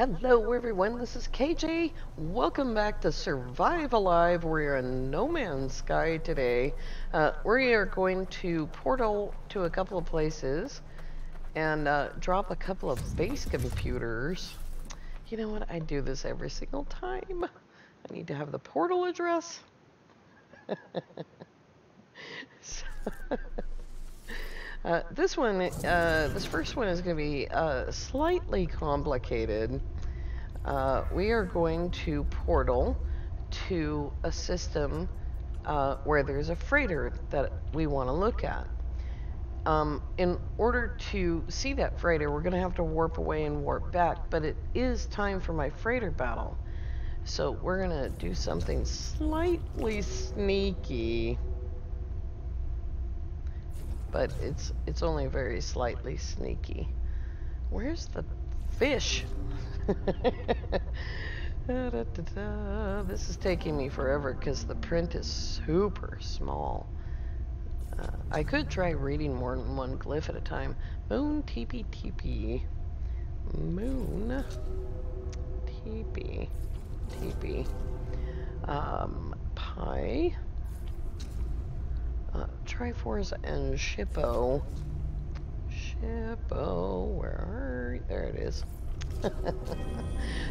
Hello everyone, this is KJ. Welcome back to Survive Alive. We're in No Man's Sky today. Uh, we are going to portal to a couple of places and uh, drop a couple of base computers. You know what? I do this every single time. I need to have the portal address. so uh, this one, uh, this first one is going to be uh, slightly complicated. Uh, we are going to portal to a system uh, where there's a freighter that we want to look at. Um, in order to see that freighter, we're going to have to warp away and warp back, but it is time for my freighter battle. So we're going to do something slightly sneaky but it's it's only very slightly sneaky. Where's the fish? da, da, da, this is taking me forever because the print is super small. Uh, I could try reading more than one glyph at a time. Moon teepee teepee. Moon teepee teepee. Um, pie. Uh, Triforce and Shippo. Shippo, where are you? There it is.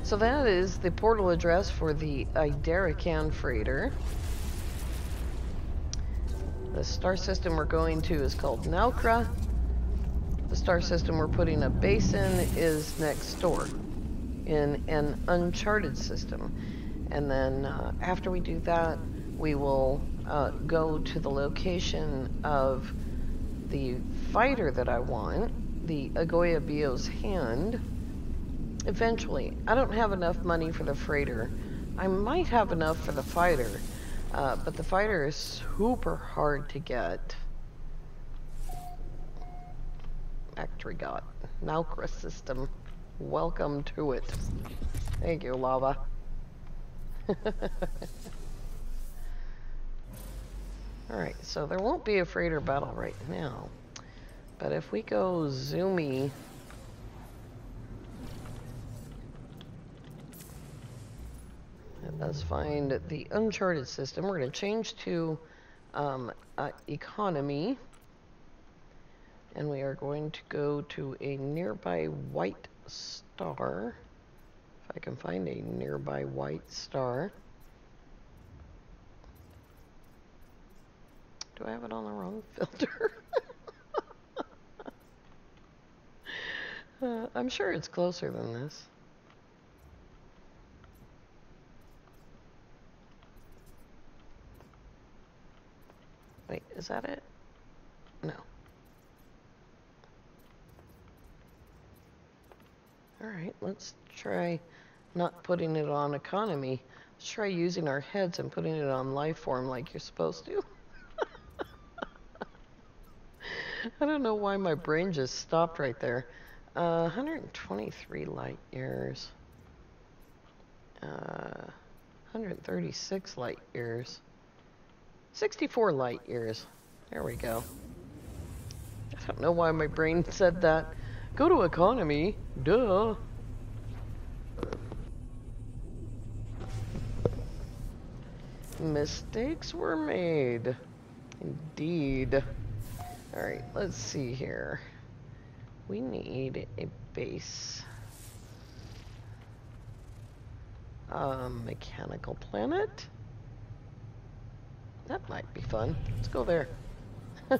so that is the portal address for the Iderakan freighter. The star system we're going to is called Naucra. The star system we're putting a base in is next door in an uncharted system. And then uh, after we do that, we will uh, go to the location of the fighter that I want, the Agoyabeo's hand, eventually. I don't have enough money for the freighter. I might have enough for the fighter, uh, but the fighter is super hard to get. Actrigot, Naucra system. Welcome to it. Thank you, Lava. Alright, so there won't be a freighter battle right now. But if we go zoomy... Let's find the Uncharted system. We're going to change to um, uh, economy. And we are going to go to a nearby white star. If I can find a nearby white star. Do I have it on the wrong filter? uh, I'm sure it's closer than this. Wait, is that it? No. Alright, let's try not putting it on economy. Let's try using our heads and putting it on life form like you're supposed to. I don't know why my brain just stopped right there. Uh, 123 light years. Uh, 136 light years. 64 light years. There we go. I don't know why my brain said that. Go to economy. Duh. Mistakes were made. Indeed. Alright, let's see here. We need a base. Um, mechanical planet? That might be fun. Let's go there.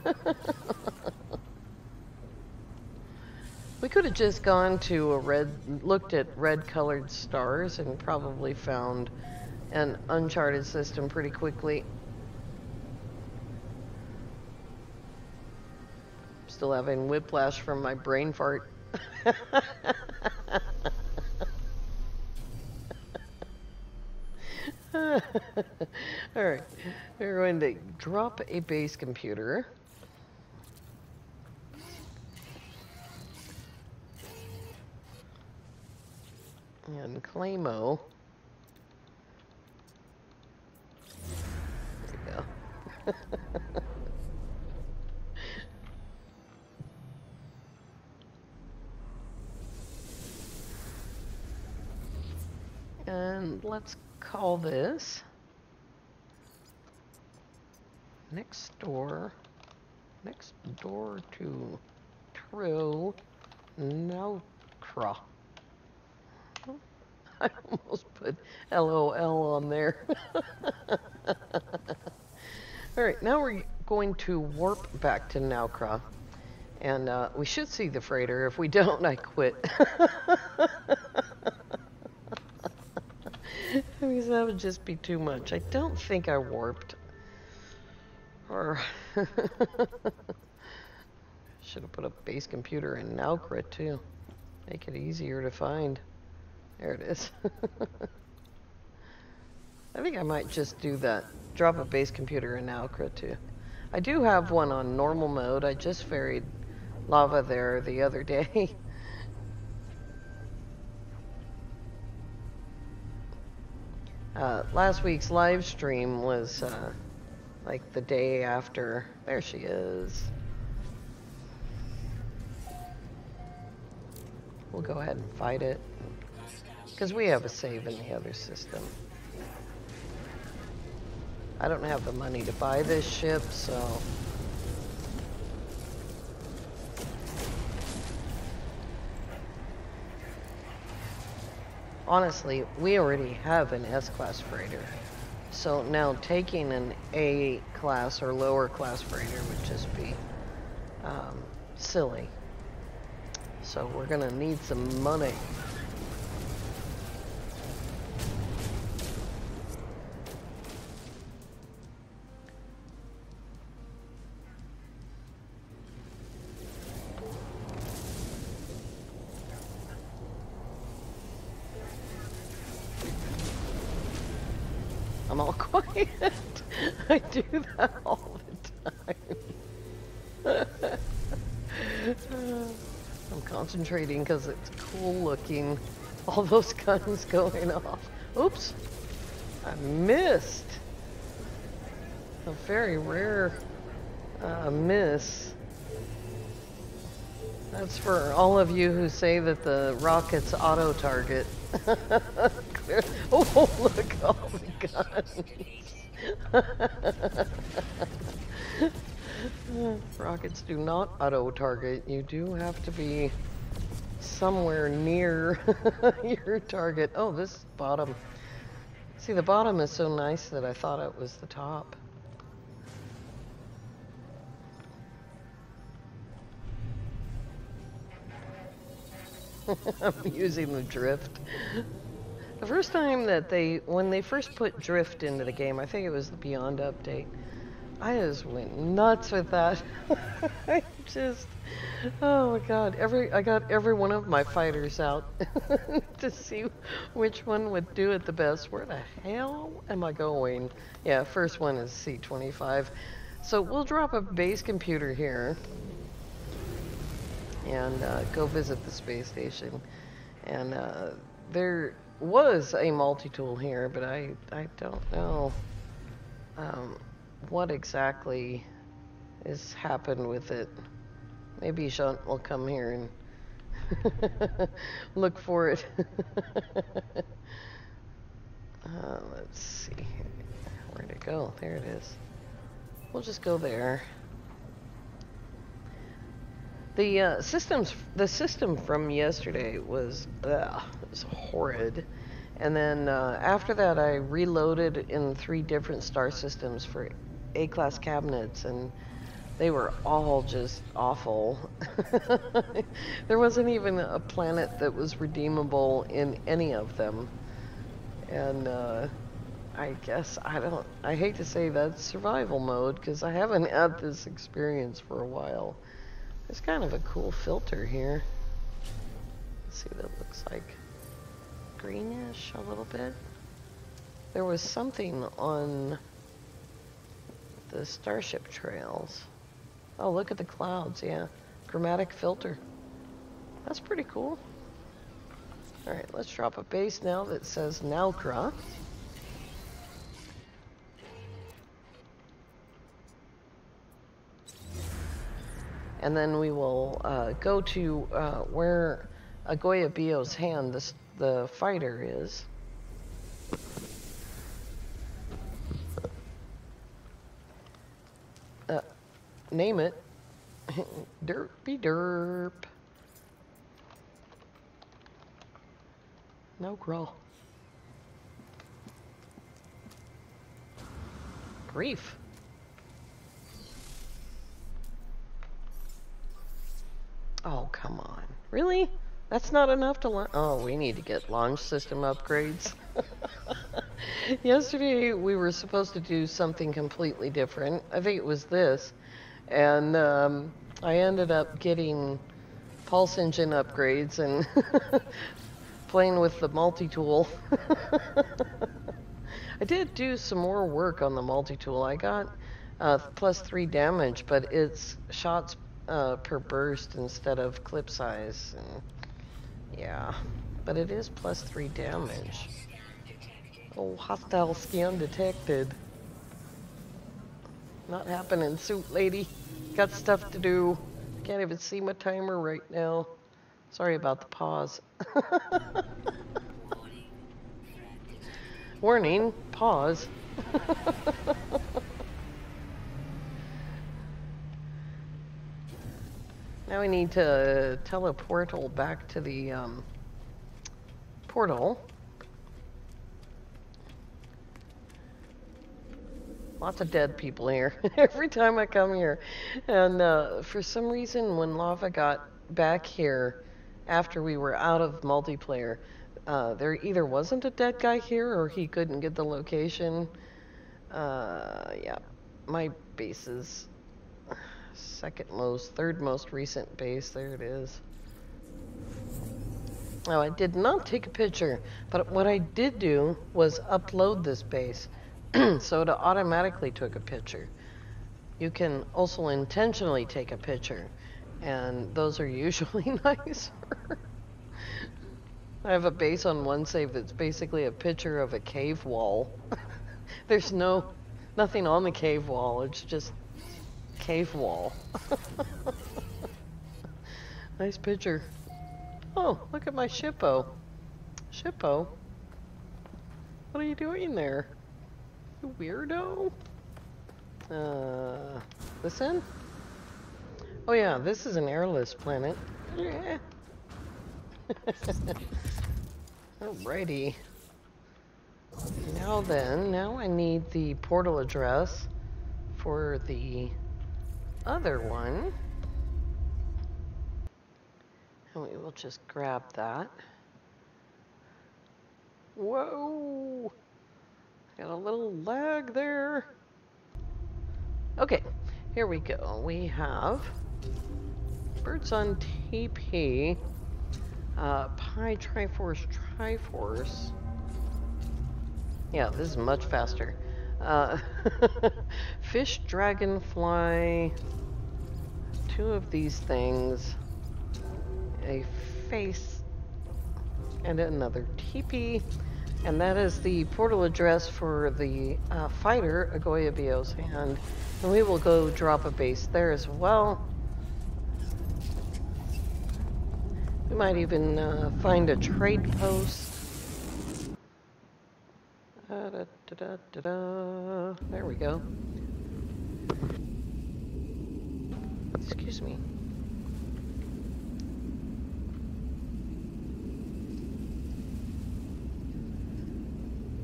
we could have just gone to a red, looked at red colored stars and probably found an uncharted system pretty quickly. Still having whiplash from my brain fart. Alright, we're going to drop a base computer. And Claymo. There we go. And let's call this next door, next door to True Naucra. I almost put LOL on there. Alright, now we're going to warp back to Naucra. And uh, we should see the freighter. If we don't, I quit. because that would just be too much. I don't think I warped. Or... Should have put a base computer in Naucra too. Make it easier to find. There it is. I think I might just do that. Drop a base computer in Naucra too. I do have one on normal mode. I just ferried lava there the other day. Uh, last week's live stream was uh, like the day after. There she is. We'll go ahead and fight it. Because we have a save in the other system. I don't have the money to buy this ship, so... Honestly, we already have an S-class freighter. So now taking an A-class or lower class freighter would just be um, silly. So we're gonna need some money. Quiet. I do that all the time. I'm concentrating because it's cool looking. All those guns going off. Oops. I missed. A very rare uh, miss. That's for all of you who say that the rocket's auto-target. oh, look, oh my god. Rockets do not auto-target. You do have to be somewhere near your target. Oh, this bottom. See, the bottom is so nice that I thought it was the top. I'm using the drift. The first time that they, when they first put drift into the game, I think it was the Beyond update, I just went nuts with that. I just, oh my god, every, I got every one of my fighters out to see which one would do it the best. Where the hell am I going? Yeah, first one is C-25. So we'll drop a base computer here and uh, go visit the space station. And uh, there was a multi-tool here, but I, I don't know um, what exactly has happened with it. Maybe Jean will come here and look for it. uh, let's see. Where'd it go? There it is. We'll just go there. The uh, systems, the system from yesterday was, uh, was horrid. And then uh, after that, I reloaded in three different star systems for A-class cabinets, and they were all just awful. there wasn't even a planet that was redeemable in any of them. And uh, I guess I don't. I hate to say that's survival mode because I haven't had this experience for a while. It's kind of a cool filter here. Let's see what it looks like. Greenish a little bit. There was something on the Starship trails. Oh, look at the clouds, yeah. Chromatic filter. That's pretty cool. Alright, let's drop a base now that says Naucra. And then we will uh, go to uh, where Agoyabeo's hand, the, the fighter, is. Uh, name it. Derpy derp. No crawl. Grief. Oh, come on. Really? That's not enough to launch? Oh, we need to get launch system upgrades. Yesterday, we were supposed to do something completely different. I think it was this. And um, I ended up getting pulse engine upgrades and playing with the multi-tool. I did do some more work on the multi-tool. I got uh, plus three damage, but it's shots uh, per burst instead of clip size. And yeah, but it is plus three damage. Oh, hostile scan detected. Not happening, suit lady. Got stuff to do. Can't even see my timer right now. Sorry about the pause. Warning, pause. now we need to teleportal back to the um, portal. Lots of dead people here every time I come here. And uh, for some reason, when Lava got back here after we were out of multiplayer, uh, there either wasn't a dead guy here or he couldn't get the location. Uh, yeah, my base is second most, third most recent base. There it is. Oh, I did not take a picture, but what I did do was upload this base. so it automatically took a picture. You can also intentionally take a picture, and those are usually nicer. I have a base on one save that's basically a picture of a cave wall. There's no, nothing on the cave wall, it's just cave wall. nice picture. Oh, look at my Shippo. Shippo? What are you doing there? You weirdo? Uh, listen? Oh yeah, this is an airless planet. Yeah. Alrighty. Now then, now I need the portal address for the other one. And we will just grab that. Whoa! Got a little lag there. Okay, here we go. We have birds on TP. Uh, Pi Triforce Triforce. Yeah, this is much faster. Uh, fish Dragonfly. Two of these things. A face. And another teepee. And that is the portal address for the uh, fighter, Agoyabeo's hand. And we will go drop a base there as well. We might even uh, find a trade post. Da, da, da, there we go. Excuse me.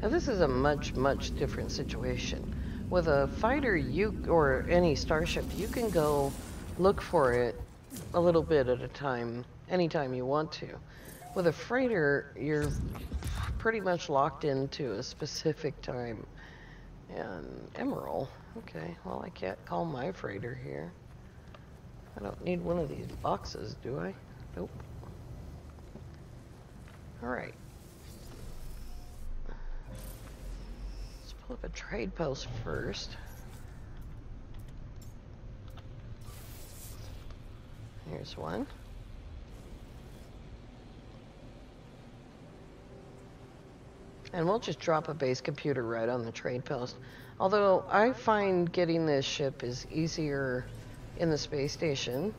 Now this is a much, much different situation. With a fighter, you or any starship, you can go look for it a little bit at a time anytime you want to. With a freighter, you're pretty much locked into a specific time. And Emerald, okay, well I can't call my freighter here. I don't need one of these boxes, do I? Nope. Alright. Let's pull up a trade post first. Here's one. And we'll just drop a base computer right on the trade post. Although I find getting this ship is easier in the space station.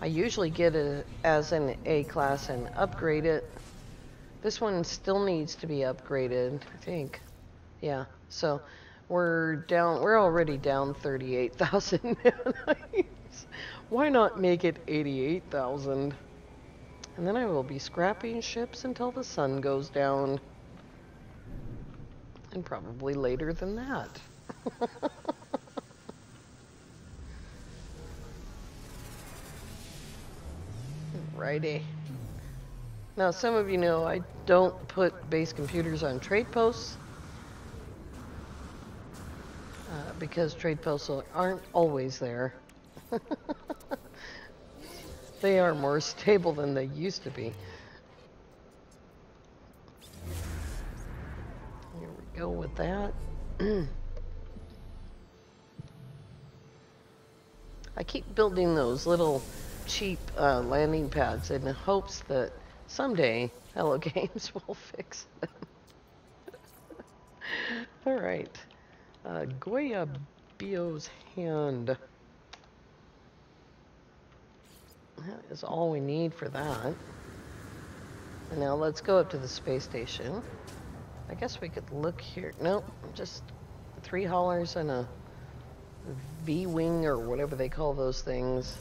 I usually get it as an A class and upgrade it This one still needs to be upgraded, I think. Yeah, so we're down, we're already down 38,000 Why not make it 88,000? And then I will be scrapping ships until the sun goes down. And probably later than that. Righty. Now, some of you know I don't put base computers on trade posts uh, because trade posts aren't always there. they are more stable than they used to be. Here we go with that. I keep building those little cheap uh, landing pads in hopes that someday Hello Games will fix them. All right. Uh, Goya Bio's hand. That is all we need for that. And now let's go up to the space station. I guess we could look here. Nope, just three haulers and a V-wing or whatever they call those things.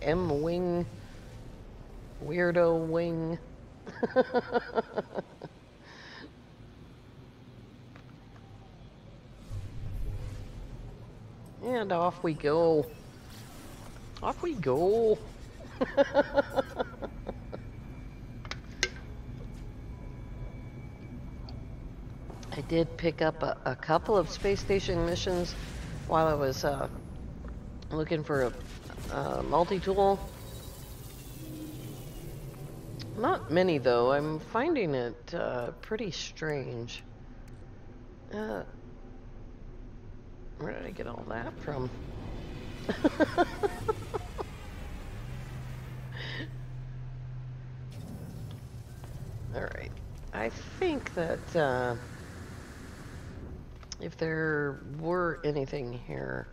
M-wing. Weirdo wing. and off we go. Off we go. I did pick up a, a, couple of space station missions while I was uh, looking for a, a multi-tool. Not many though, I'm finding it uh, pretty strange. Uh, where did I get all that from? Alright. I think that uh, if there were anything here,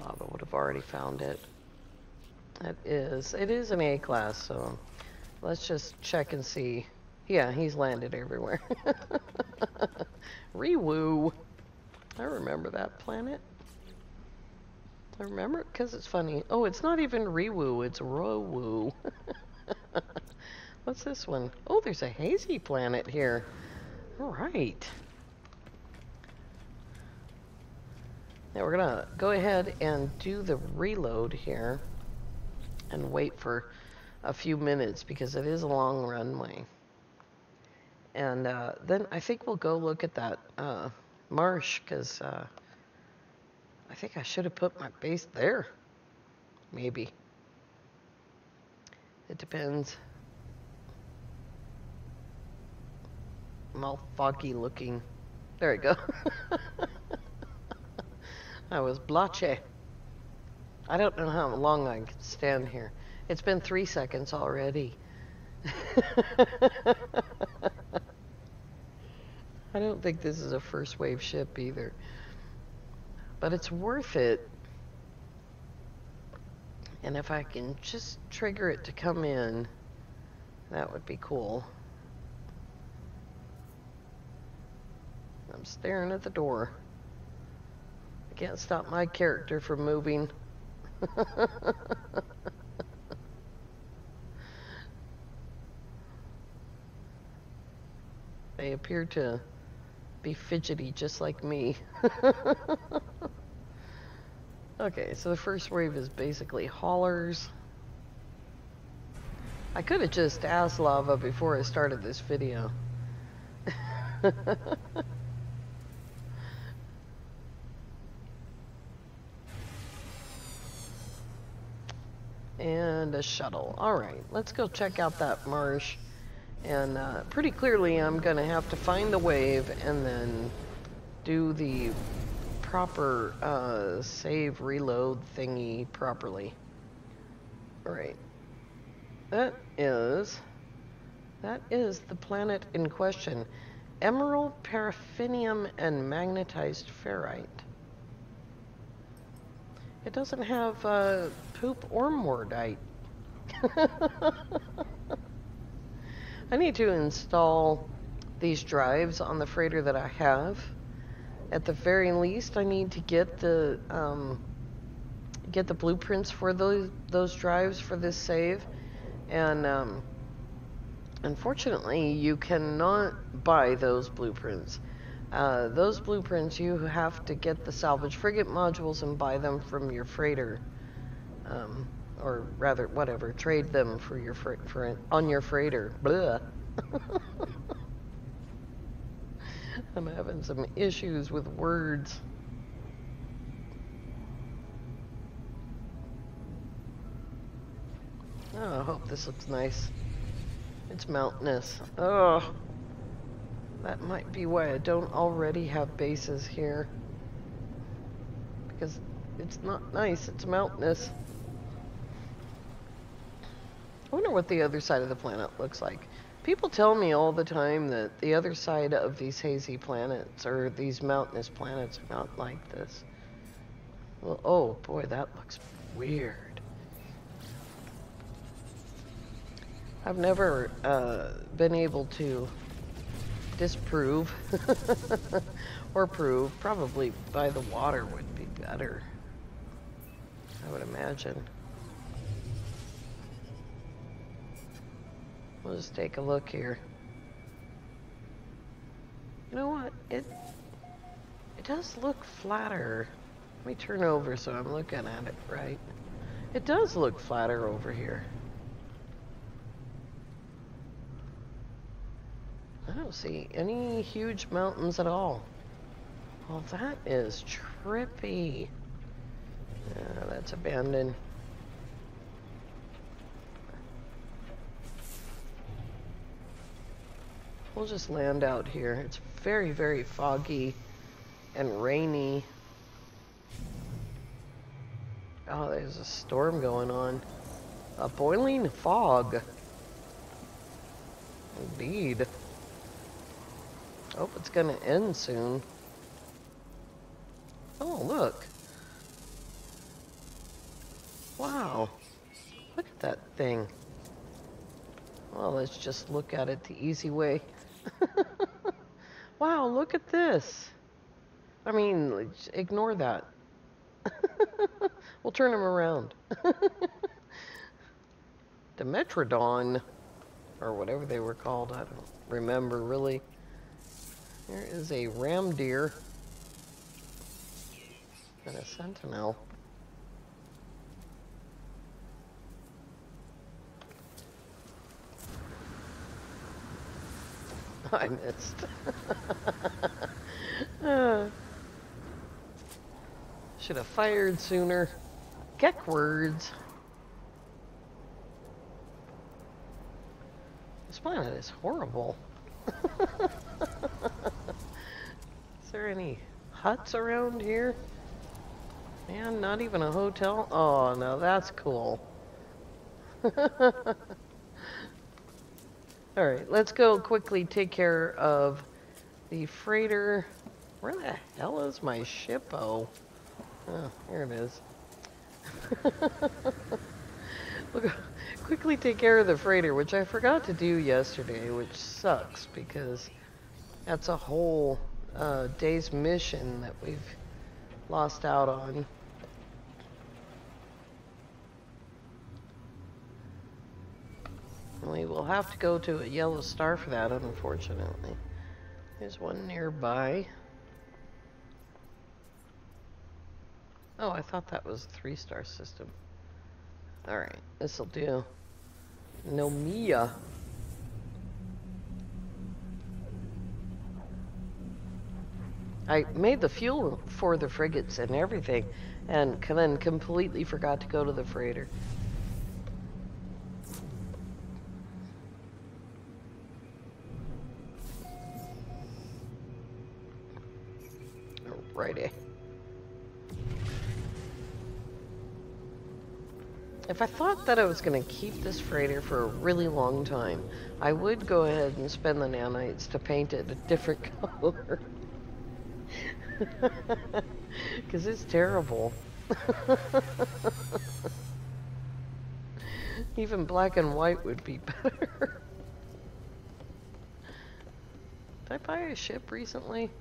Lava would have already found it. It is. It is an A class, so let's just check and see. Yeah, he's landed everywhere. Riwu. I remember that planet. I remember it because it's funny. Oh, it's not even Riwu, it's Rowu. What's this one? Oh, there's a hazy planet here. All right. Now we're gonna go ahead and do the reload here and wait for a few minutes because it is a long runway. And uh, then I think we'll go look at that uh, marsh because uh, I think I should have put my base there. Maybe. It depends. I'm all foggy looking. There we go. I was blotchy. I don't know how long I can stand here. It's been three seconds already. I don't think this is a first wave ship either. But it's worth it. And if I can just trigger it to come in, that would be cool. I'm staring at the door. I can't stop my character from moving. they appear to be fidgety just like me. okay, so the first wave is basically haulers. I could have just asked Lava before I started this video. and a shuttle. All right, let's go check out that marsh. And uh, pretty clearly I'm going to have to find the wave and then do the proper uh, save reload thingy properly. All right. That is, that is the planet in question. Emerald, paraffinium, and magnetized ferrite. It doesn't have uh, poop or mordite. I need to install these drives on the freighter that I have. At the very least, I need to get the um, get the blueprints for those those drives for this save, and um, unfortunately, you cannot buy those blueprints. Uh, those blueprints, you have to get the salvage frigate modules and buy them from your freighter, um, or rather, whatever, trade them for your fr- for on your freighter. Blah. I'm having some issues with words. Oh, I hope this looks nice. It's mountainous. Oh, that might be why I don't already have bases here. Because it's not nice, it's mountainous. I wonder what the other side of the planet looks like. People tell me all the time that the other side of these hazy planets, or these mountainous planets, are not like this. Well, oh boy, that looks weird. I've never uh, been able to disprove or prove. Probably by the water would be better. I would imagine. Just take a look here. You know what? It it does look flatter. Let me turn over so I'm looking at it right. It does look flatter over here. I don't see any huge mountains at all. Well, that is trippy. Yeah, that's abandoned. We'll just land out here. It's very, very foggy and rainy. Oh, there's a storm going on. A boiling fog. Indeed. Hope it's gonna end soon. Oh, look. Wow. Look at that thing. Well, let's just look at it the easy way. Wow, look at this. I mean, ignore that. we'll turn him around. Dimetrodon, or whatever they were called, I don't remember really. There is a ram deer and a sentinel. I missed. should have fired sooner. Gek words. This planet is horrible. is there any huts around here? Man, not even a hotel? Oh, no, that's cool. Alright, let's go quickly take care of the freighter. Where the hell is my ship? Oh, oh here it is. we'll quickly take care of the freighter, which I forgot to do yesterday, which sucks because that's a whole uh, day's mission that we've lost out on. We will have to go to a yellow star for that, unfortunately. There's one nearby. Oh, I thought that was a three-star system. Alright, this'll do. Nomia. I made the fuel for the frigates and everything, and then completely forgot to go to the freighter. Alrighty. If I thought that I was going to keep this freighter for a really long time, I would go ahead and spend the nanites to paint it a different color. Because it's terrible. Even black and white would be better. Did I buy a ship recently?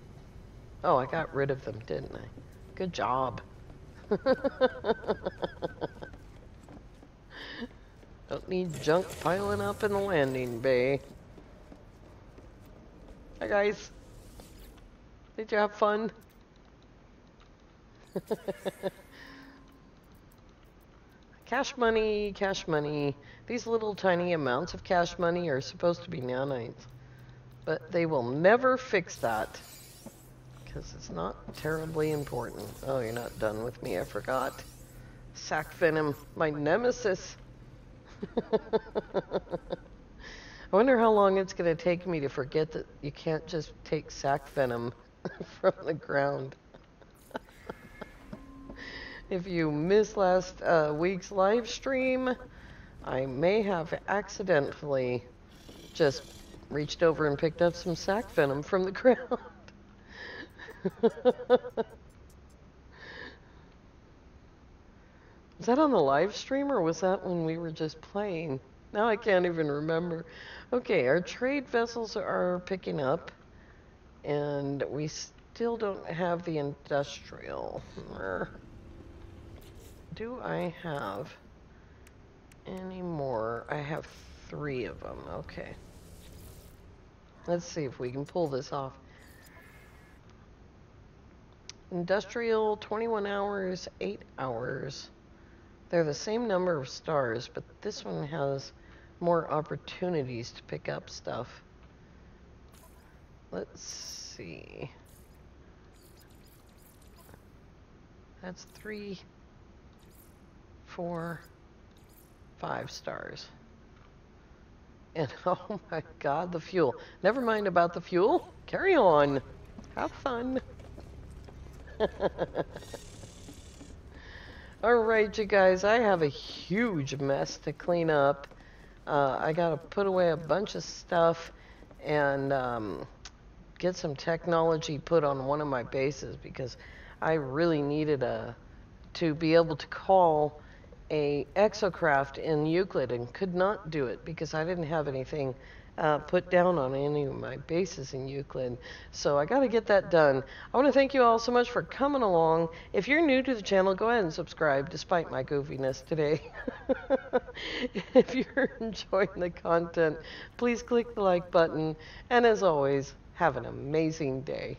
Oh, I got rid of them, didn't I? Good job. Don't need junk piling up in the landing bay. Hi guys. Did you have fun? cash money, cash money. These little tiny amounts of cash money are supposed to be nanites. But they will never fix that. Because it's not terribly important. Oh, you're not done with me, I forgot. Sac Venom, my nemesis. I wonder how long it's going to take me to forget that you can't just take sac venom from the ground. if you missed last uh, week's live stream, I may have accidentally just reached over and picked up some sac venom from the ground. was that on the live stream or was that when we were just playing? Now I can't even remember. Okay, our trade vessels are picking up, and we still don't have the industrial. Do I have any more? I have three of them. Okay. Let's see if we can pull this off. Industrial, 21 hours, 8 hours. They're the same number of stars, but this one has more opportunities to pick up stuff. Let's see. That's three, four, five stars. And oh my god, the fuel. Never mind about the fuel. Carry on. Have fun. Alright, you guys, I have a huge mess to clean up. Uh, I got to put away a bunch of stuff and um, get some technology put on one of my bases because I really needed a to be able to call a exocraft in Euclid and could not do it because I didn't have anything uh, put down on any of my bases in Euclid. So I got to get that done. I want to thank you all so much for coming along. If you're new to the channel, go ahead and subscribe despite my goofiness today. if you're enjoying the content, please click the like button. And as always, have an amazing day.